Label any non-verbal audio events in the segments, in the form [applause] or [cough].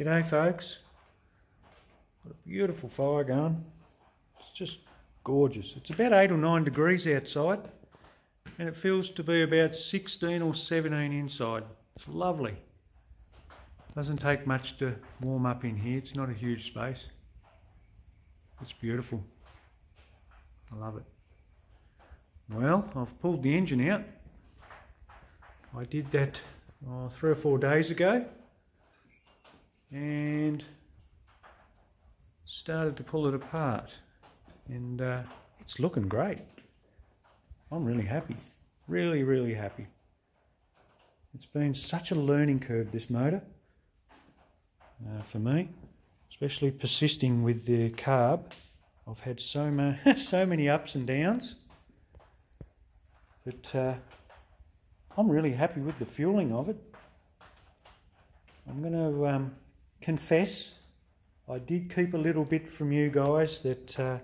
G'day folks. What a beautiful fire going. It's just gorgeous. It's about 8 or 9 degrees outside and it feels to be about 16 or 17 inside. It's lovely. Doesn't take much to warm up in here. It's not a huge space. It's beautiful. I love it. Well, I've pulled the engine out. I did that oh, three or four days ago and started to pull it apart and uh, it's looking great. I'm really happy, really, really happy. It's been such a learning curve, this motor, uh, for me, especially persisting with the carb. I've had so, [laughs] so many ups and downs, but uh, I'm really happy with the fueling of it. I'm going to um, confess I did keep a little bit from you guys that uh,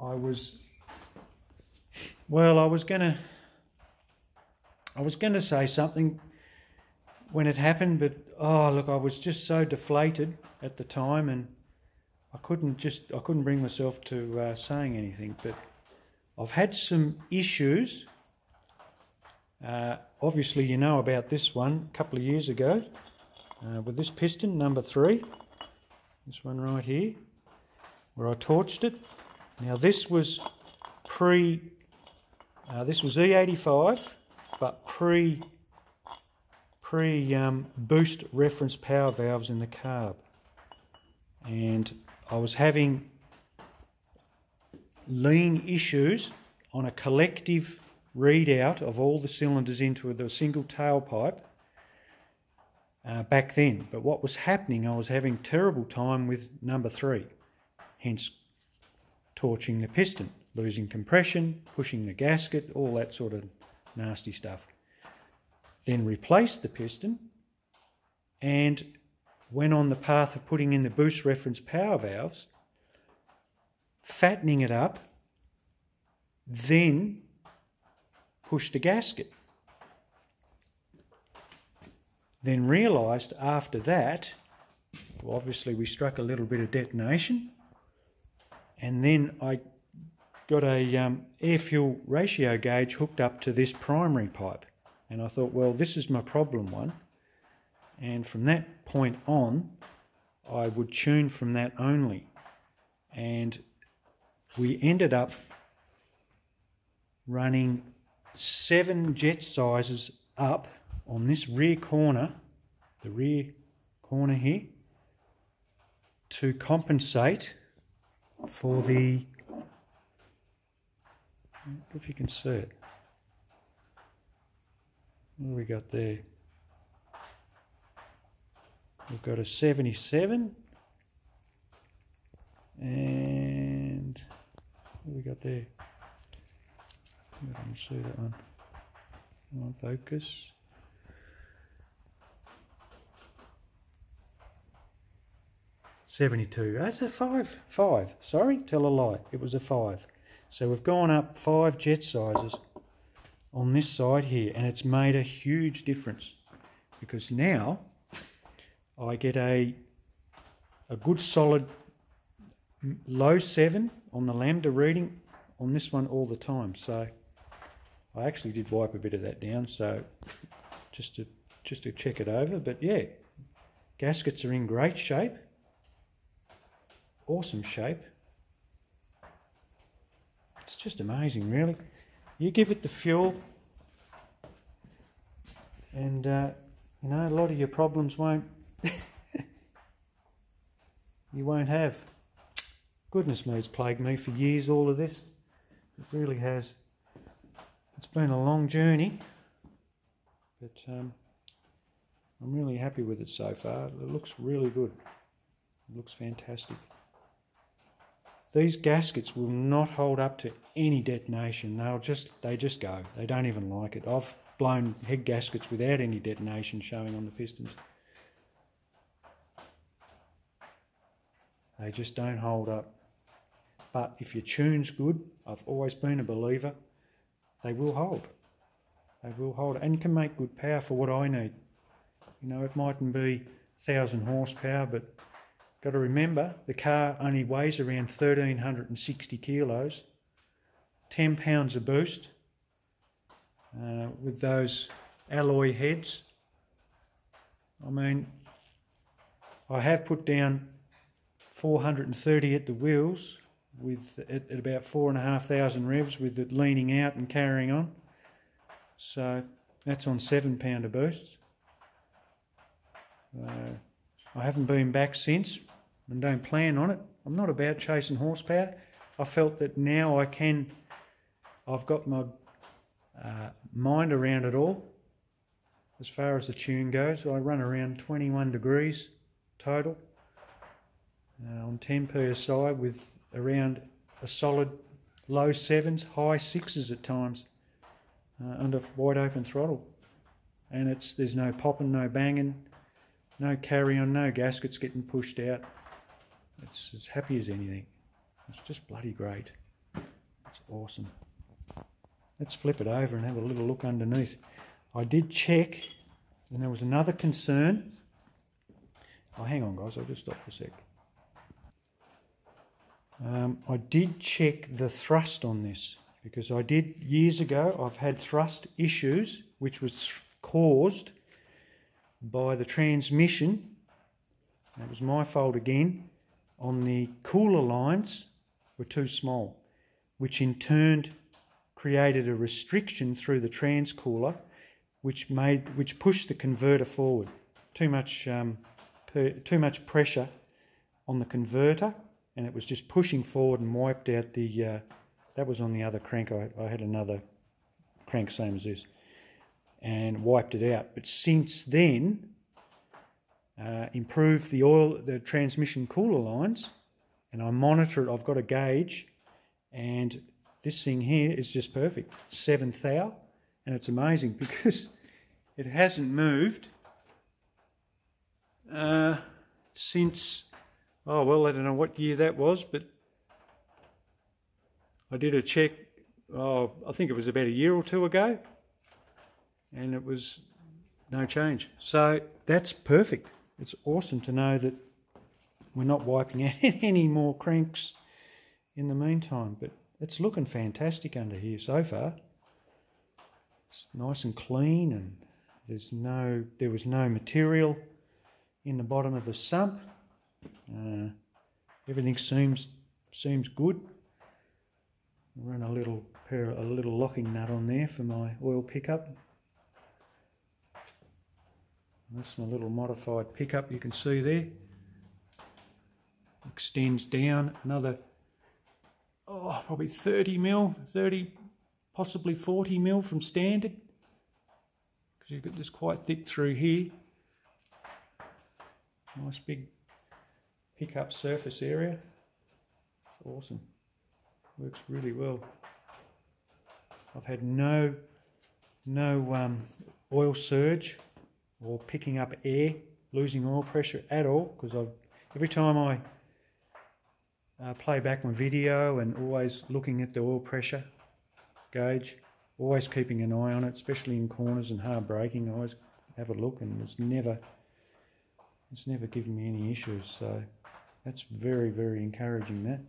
I was well I was gonna I was gonna say something when it happened but oh look I was just so deflated at the time and I couldn't just I couldn't bring myself to uh, saying anything but I've had some issues uh, obviously you know about this one a couple of years ago uh, with this piston, number three, this one right here, where I torched it. Now this was pre, uh, this was E85, but pre, pre um, boost reference power valves in the carb. And I was having lean issues on a collective readout of all the cylinders into the single tailpipe uh, back then. But what was happening, I was having terrible time with number three, hence torching the piston, losing compression, pushing the gasket, all that sort of nasty stuff. Then replaced the piston and went on the path of putting in the boost reference power valves, fattening it up, then pushed the gasket. Then realised after that, well, obviously we struck a little bit of detonation, and then I got a um, air fuel ratio gauge hooked up to this primary pipe, and I thought, well, this is my problem one, and from that point on, I would tune from that only, and we ended up running seven jet sizes up on this rear corner, the rear corner here, to compensate for the, if you can see it, we got there? We've got a 77 and we got there? I can see that one. Come On focus. 72. That's a 5. 5. Sorry, tell a lie. It was a 5. So we've gone up 5 jet sizes on this side here and it's made a huge difference because now I get a a good solid low 7 on the lambda reading on this one all the time so I actually did wipe a bit of that down so just to just to check it over but yeah gaskets are in great shape awesome shape. It's just amazing, really. You give it the fuel, and uh, you know a lot of your problems won't. [laughs] you won't have. Goodness me, it's plagued me for years. All of this, it really has. It's been a long journey, but um, I'm really happy with it so far. It looks really good. It looks fantastic. These gaskets will not hold up to any detonation. They'll just they just go. They don't even like it. I've blown head gaskets without any detonation showing on the pistons. They just don't hold up. But if your tune's good, I've always been a believer, they will hold. They will hold and can make good power for what I need. You know, it mightn't be thousand horsepower, but got to remember the car only weighs around 1360 kilos, 10 pounds of boost uh, with those alloy heads. I mean, I have put down 430 at the wheels with at, at about four and a half thousand revs with it leaning out and carrying on. So that's on seven pounder boosts. Uh, I haven't been back since and don't plan on it. I'm not about chasing horsepower. I felt that now I can, I've got my uh, mind around it all. As far as the tune goes, I run around 21 degrees total uh, on 10 psi with around a solid low sevens, high sixes at times uh, under wide open throttle. And it's there's no popping, no banging, no carry on, no gaskets getting pushed out. It's as happy as anything. It's just bloody great. It's awesome. Let's flip it over and have a little look underneath. I did check, and there was another concern. Oh, hang on, guys. I'll just stop for a sec. Um, I did check the thrust on this because I did years ago. I've had thrust issues, which was caused by the transmission. that was my fault again. On the cooler lines were too small, which in turn created a restriction through the transcooler, which made which pushed the converter forward. Too much um, per, too much pressure on the converter, and it was just pushing forward and wiped out the. Uh, that was on the other crank. I, I had another crank same as this, and wiped it out. But since then, uh, improved the oil, the transmission cooler lines, and I monitor it. I've got a gauge, and this thing here is just perfect. 7 thou, and it's amazing [laughs] because it hasn't moved uh, since, oh well, I don't know what year that was, but I did a check, oh, I think it was about a year or two ago, and it was no change. So that's perfect. It's awesome to know that we're not wiping out [laughs] any more cranks in the meantime, but it's looking fantastic under here so far. It's nice and clean and there's no there was no material in the bottom of the sump. Uh, everything seems seems good. Run a little pair a little locking nut on there for my oil pickup. That's my little modified pickup you can see there. Extends down another oh, probably 30 mil, 30, possibly 40 mil from standard. Because you've got this quite thick through here. Nice big pickup surface area. It's awesome. Works really well. I've had no no um, oil surge or picking up air, losing oil pressure at all because I've every time I uh, play back my video and always looking at the oil pressure gauge always keeping an eye on it especially in corners and hard braking I always have a look and it's never it's never given me any issues so that's very very encouraging that.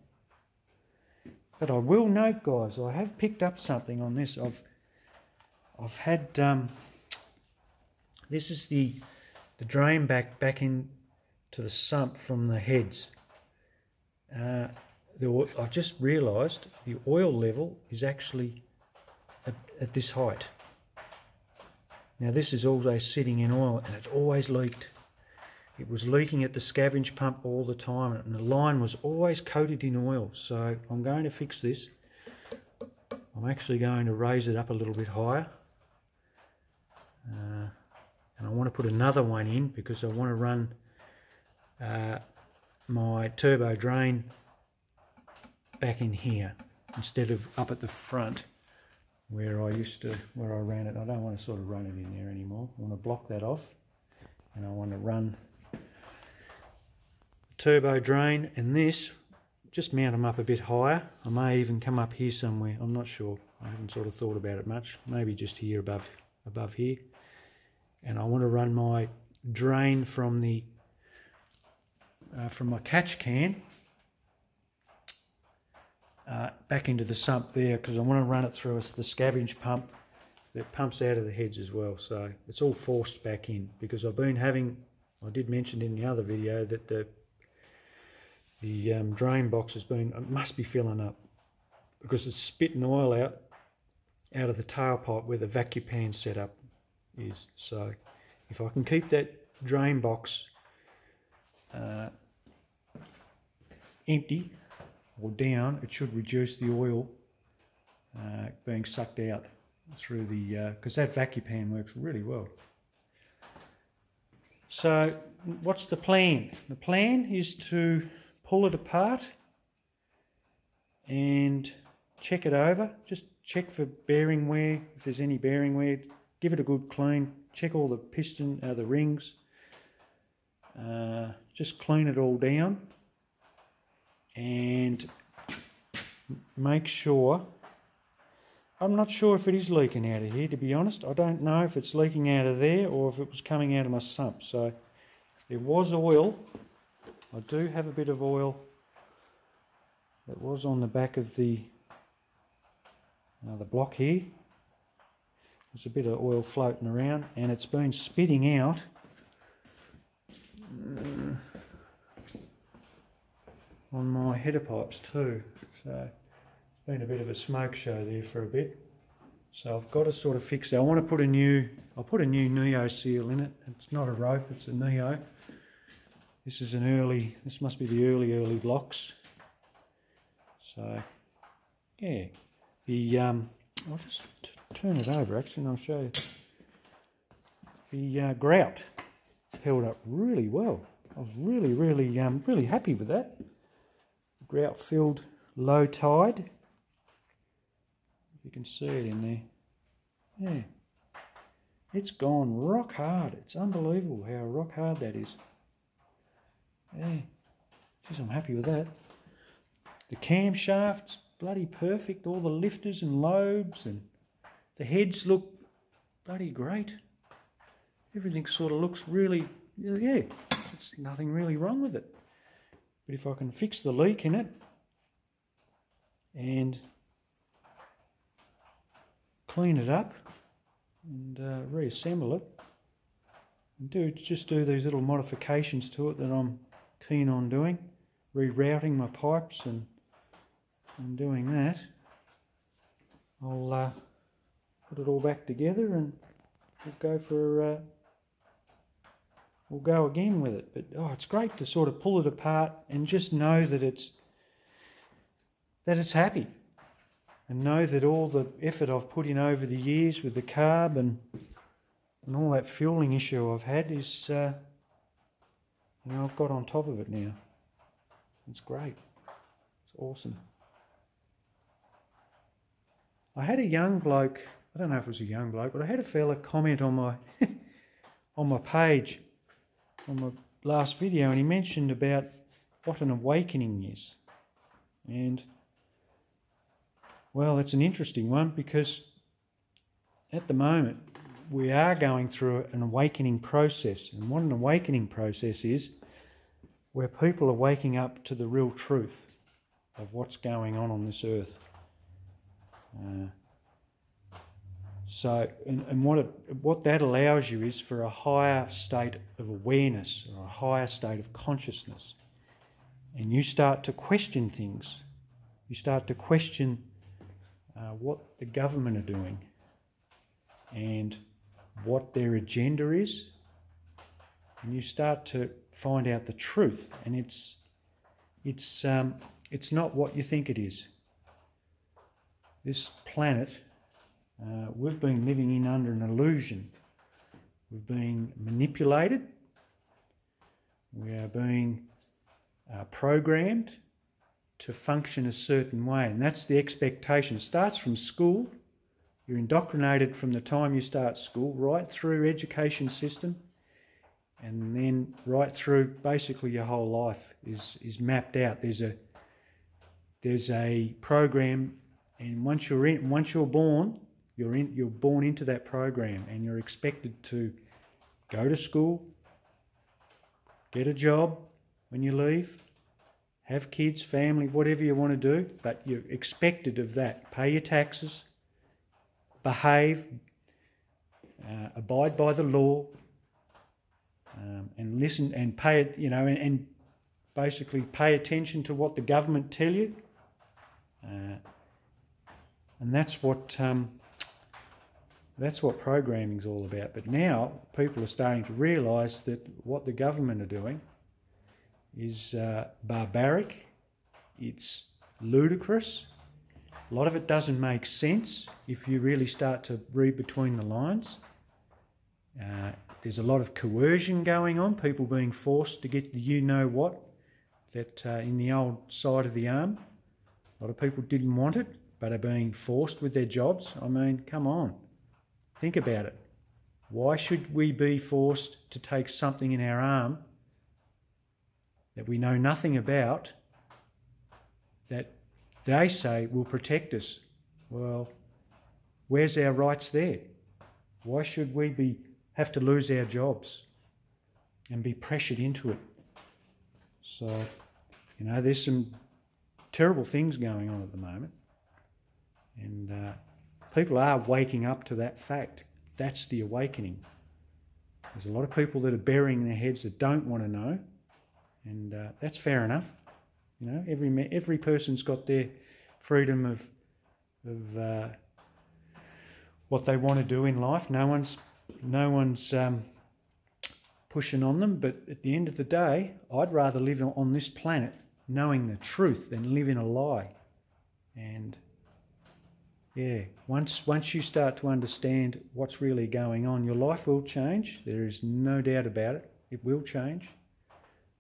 But I will note guys I have picked up something on this. I've I've had um, this is the the drain back back in to the sump from the heads uh, the, I've just realised the oil level is actually at, at, this height. Now this is always sitting in oil and it always leaked. It was leaking at the scavenge pump all the time and the line was always coated in oil. So I'm going to fix this. I'm actually going to raise it up a little bit higher. Uh, and I want to put another one in because I want to run uh, my turbo drain back in here instead of up at the front where I used to, where I ran it. I don't want to sort of run it in there anymore. I want to block that off and I want to run turbo drain and this, just mount them up a bit higher. I may even come up here somewhere. I'm not sure. I haven't sort of thought about it much. Maybe just here above, above here. And I want to run my drain from the uh, from my catch can uh, back into the sump there because I want to run it through the scavenge pump that pumps out of the heads as well. So it's all forced back in because I've been having, I did mention in the other video that the the um, drain box has been, it must be filling up because it's spitting oil out out of the tailpipe where the vacuum pan setup is. So if I can keep that drain box uh, empty or down, it should reduce the oil uh, being sucked out through the, because uh, that vacuum pan works really well. So what's the plan? The plan is to pull it apart and check it over. Just check for bearing wear, if there's any bearing wear. Give it a good clean. Check all the piston, uh, the rings. Uh, just clean it all down and make sure I'm not sure if it is leaking out of here to be honest I don't know if it's leaking out of there or if it was coming out of my sump so there was oil I do have a bit of oil that was on the back of the uh, the block here there's a bit of oil floating around and it's been spitting out on my header pipes too. So it's been a bit of a smoke show there for a bit. So I've got to sort of fix it. I want to put a new, I'll put a new Neo seal in it. It's not a rope, it's a Neo. This is an early, this must be the early, early blocks. So, yeah. The, um, I'll just turn it over actually and I'll show you. The uh, grout held up really well. I was really, really, um, really happy with that grout filled low tide. You can see it in there. Yeah. It's gone rock hard. It's unbelievable how rock hard that is. Yeah. Jeez, I'm happy with that. The camshaft's bloody perfect. All the lifters and lobes and the heads look bloody great. Everything sort of looks really, yeah, it's nothing really wrong with it. But if I can fix the leak in it and clean it up and uh, reassemble it and do just do these little modifications to it that I'm keen on doing rerouting my pipes and and doing that I'll uh, put it all back together and we'll go for uh, we'll go again with it. But oh, it's great to sort of pull it apart and just know that it's that it's happy, and know that all the effort I've put in over the years with the carb and and all that fueling issue I've had is, uh, you know, I've got on top of it now. It's great. It's awesome. I had a young bloke. I don't know if it was a young bloke, but I had a fella comment on my [laughs] on my page on my last video, and he mentioned about what an awakening is. And, well, that's an interesting one because at the moment we are going through an awakening process. And what an awakening process is, where people are waking up to the real truth of what's going on on this earth. Uh, so, and, and what, it, what that allows you is for a higher state of awareness or a higher state of consciousness. And you start to question things. You start to question uh, what the government are doing and what their agenda is. And you start to find out the truth. And it's, it's, um, it's not what you think it is. This planet uh, we've been living in under an illusion. We've been manipulated. We are being uh, programmed to function a certain way, and that's the expectation. It starts from school. You're indoctrinated from the time you start school, right through education system, and then right through basically your whole life is is mapped out. There's a there's a program, and once you're in, once you're born, you're in, you're born into that program, and you're expected to go to school, get a job, when you leave. Have kids, family, whatever you want to do, but you're expected of that. Pay your taxes, behave, uh, abide by the law, um, and listen and pay it, you know, and, and, basically pay attention to what the government tell you. Uh, and that's what um, that's what programming is all about. But now people are starting to realise that what the government are doing is uh, barbaric. It's ludicrous. A lot of it doesn't make sense if you really start to read between the lines. Uh, there's a lot of coercion going on, people being forced to get the you know what that uh, in the old side of the arm. A lot of people didn't want it, but are being forced with their jobs. I mean, come on, think about it. Why should we be forced to take something in our arm that we know nothing about that they say will protect us? Well, where's our rights there? Why should we be have to lose our jobs and be pressured into it? So, you know, there's some terrible things going on at the moment. And uh, people are waking up to that fact. That's the awakening. There's a lot of people that are burying their heads that don't want to know, and uh, that's fair enough. You know, every every person's got their freedom of of uh, what they want to do in life. No one's no one's um, pushing on them. But at the end of the day, I'd rather live on this planet knowing the truth than live in a lie. And yeah, once once you start to understand what's really going on, your life will change. There is no doubt about it. It will change.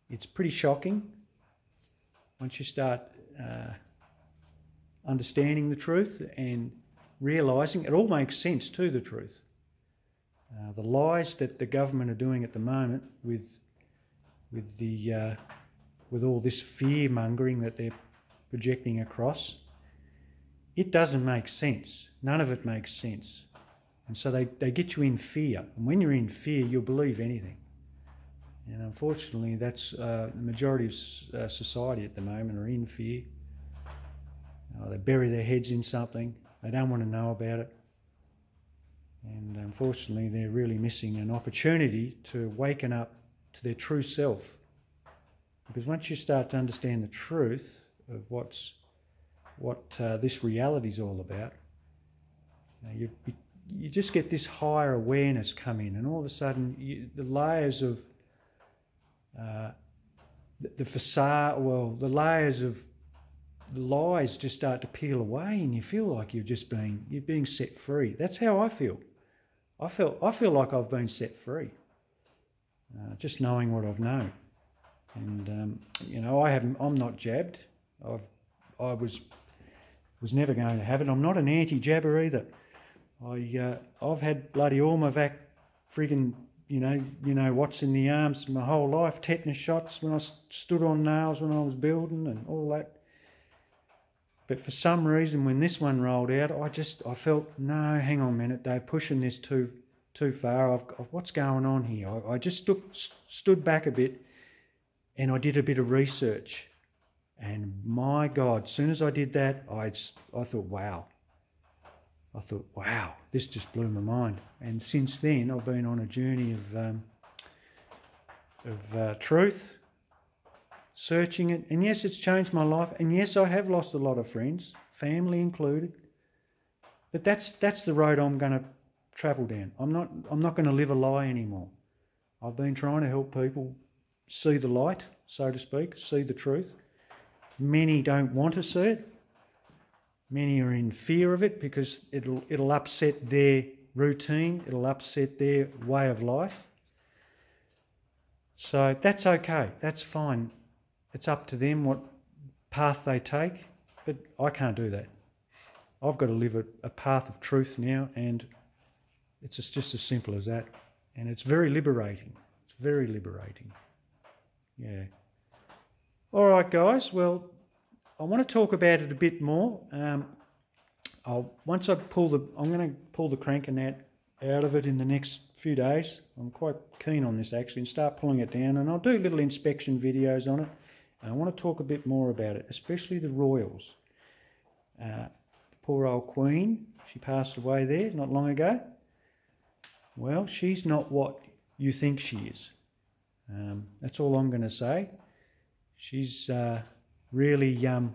It's pretty shocking once you start uh, understanding the truth and realizing it all makes sense to the truth. Uh, the lies that the government are doing at the moment with with the uh, with all this fear mongering that they're projecting across, it doesn't make sense. None of it makes sense. And so they, they get you in fear. And when you're in fear, you'll believe anything. And unfortunately, that's uh, the majority of uh, society at the moment are in fear. Uh, they bury their heads in something. They don't want to know about it. And unfortunately, they're really missing an opportunity to waken up to their true self. Because once you start to understand the truth of what's what uh, this reality is all about, you, you, you just get this higher awareness come in, and all of a sudden, you, the layers of uh, the, the facade, well, the layers of lies just start to peel away, and you feel like you're just being you're being set free. That's how I feel. I feel I feel like I've been set free, uh, just knowing what I've known. And um, you know, I haven't. I'm not jabbed. I've I was was never going to have it. I'm not an anti-jabber either. I uh, I've had bloody Ormavac, friggin' you know you know what's in the arms my whole life. Tetanus shots when I stood on nails when I was building and all that. But for some reason, when this one rolled out, I just I felt no, hang on a minute, they're pushing this too too far. I've, what's going on here? I, I just stood stood back a bit, and I did a bit of research. And my God, as soon as I did that, I I thought, wow. I thought, wow, this just blew my mind. And since then, I've been on a journey of um, of uh, truth searching it. And yes, it's changed my life. And yes, I have lost a lot of friends, family included. But that's that's the road I'm going to travel down. I'm not I'm not going to live a lie anymore. I've been trying to help people see the light, so to speak, see the truth. Many don't want to see it. Many are in fear of it because it'll it'll upset their routine, it'll upset their way of life. So that's okay. That's fine. It's up to them what path they take, but I can't do that. I've got to live a, a path of truth now, and it's just, just as simple as that. And it's very liberating. It's very liberating. Yeah. All right, guys. Well, I want to talk about it a bit more. Um, I'll once I pull the, I'm going to pull the crank in that out of it in the next few days. I'm quite keen on this actually and start pulling it down and I'll do little inspection videos on it. And I want to talk a bit more about it, especially the royals. Uh, poor old queen, she passed away there not long ago. Well, she's not what you think she is. Um, that's all I'm going to say. She's uh, really, um,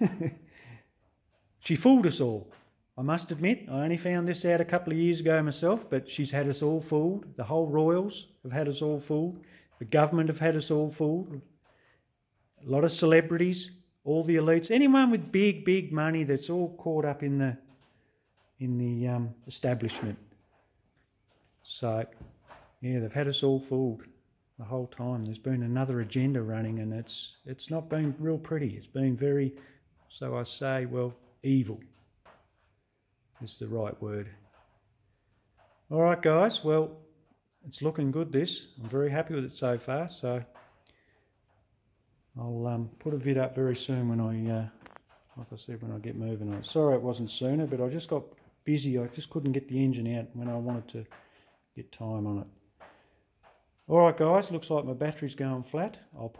[laughs] she fooled us all. I must admit, I only found this out a couple of years ago myself, but she's had us all fooled. The whole royals have had us all fooled. The government have had us all fooled. A lot of celebrities, all the elites, anyone with big, big money that's all caught up in the in the um, establishment. So, yeah, they've had us all fooled the whole time. There's been another agenda running, and it's it's not been real pretty. It's been very, so I say, well, evil is the right word. All right, guys. Well, it's looking good. This I'm very happy with it so far. So I'll um, put a vid up very soon when I, uh, like I said, when I get moving on. Sorry it wasn't sooner, but I just got busy. I just couldn't get the engine out when I wanted to get time on it. All right, guys. Looks like my battery's going flat. I'll put